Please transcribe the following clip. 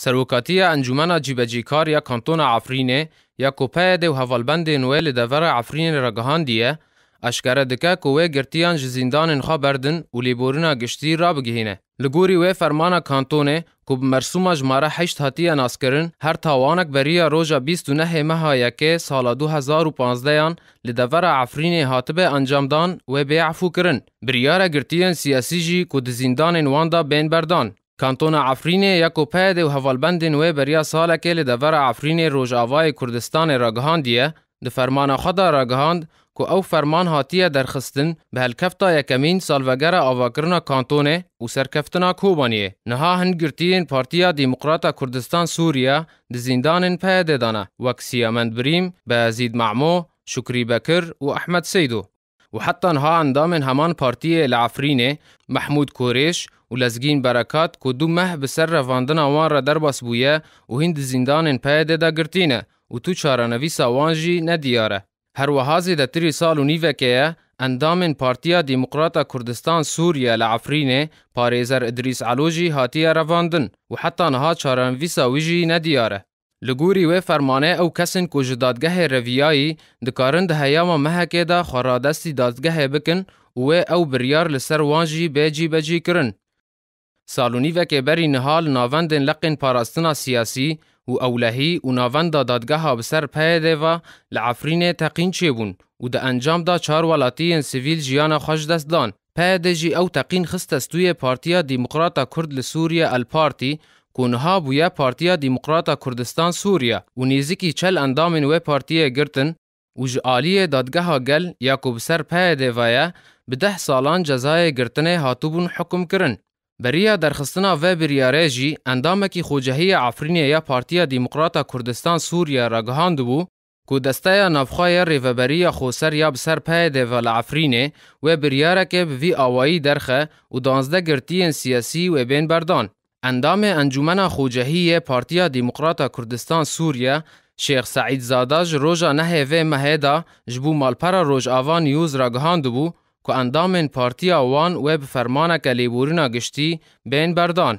Serokatiya Encûmena Cîbecîkar ya Kantona Efrînê ya ku peyedê û hevalbendên wê li devera Efrînê ragihandiye, eşkere dike ku wê girtiyan ji zîndanên xwe berdin û lêborîna giştî rabigihîne. Li gorî wê fermana kantonê ku bi mersûma jmare heşt hatiye naskirin, her tawanek beriya roja bîst û nehê meha yekê sala du hezar û panzdeh yan li devera Efrînê hatibe encamdan wê bê efûkirin. Biryare girtiyên siyasî jî ku di zîndanên wan de bên berdan. Kantona Efrînê ya ku PYD'ê û hevalbendên wê beriya salekê li devera Efrînê Rojavayê Kurdistanê ragihandiye, di fermana xwe de ragihand ku ew ferman hatiye derxistin bi helkefta yekemîn salvegera avakirina kantonê û serkeftina Kobaniyê. Niha hin girtiyên Partiya Demokrata Kurdistan Sûriya di zîndanên PYD'ê de ne, wek Siyamend Birîm, Beyezîd Memo, Şukrî Bekir û Ehmed Seydo. û heta niha endamên heman partiyê li Efrînê Mehmûd Kurêş û Lezgîn Berekat ku du meh bi ser revandina wan re derbas bûye û hîn di zîndanên PYD'ê de girtî ne û tu çarenivîsa wan jî ne diyar e. Her wiha zêdetirî sal û nîvekê ye endamên Partiya Dîmokrata Kurdistan Sûriye li Efrînê parêzer Îdrîs Elo jî hatiye revandin û heta niha çarenivîsa wî jî ne diyar e. Li gorî wê fermanê ew kesên ku ji dadgehê re viyayî dikarin di heyama mehekê de xwe radestî dadgehê bikin û wê ew biryar li ser wan jî bê cîbecî kirin. Sal û nîvekê berî niha li navendên leqên parastina siyasî û ewlehî û navenda dadgeha bi ser PYD'ê ve li Efrînê teqîn çêbûn û di encam de çar welatiyên sivîl jiyana xwe ji dest dan. PYD jî ew teqîn xiste stûyê Partiya Demokrata Kurd li Sûriye Al-Parti ku niha bûye Partiya Demokrata Kurdistan Sûriye û nêzîkî çel endamên wê partiyê girtin û ji aliyê Dadgeha Gel ya ku bi ser PYD'ê ve ye bi deh salan cezayê girtinê hatibûn hukmkirin. Beriya derxistina vê biryarê jî endamekî Xocehîya Efrînê ya Partiya Demokrata Kurdistan Sûriye ragihandibû, Ku Desteya Navxwe ya Rêveberiya Xoser ya bi ser PYD'ê ve li Efrînê wê biryarekê bi vî awayî derxe û duwazdeh girtiyên siyasî wê bên berdan. Endamê Encûmena Xocehî yê Partiya Demokrata Kurdistan Sûriye Şêx Seîd Zada ji roja nehê vê mehê de ji bo Malpera Rojava News ragihandibû ku endamên partiya wan wê bi fermaneke lêborîna giştî bên berdan.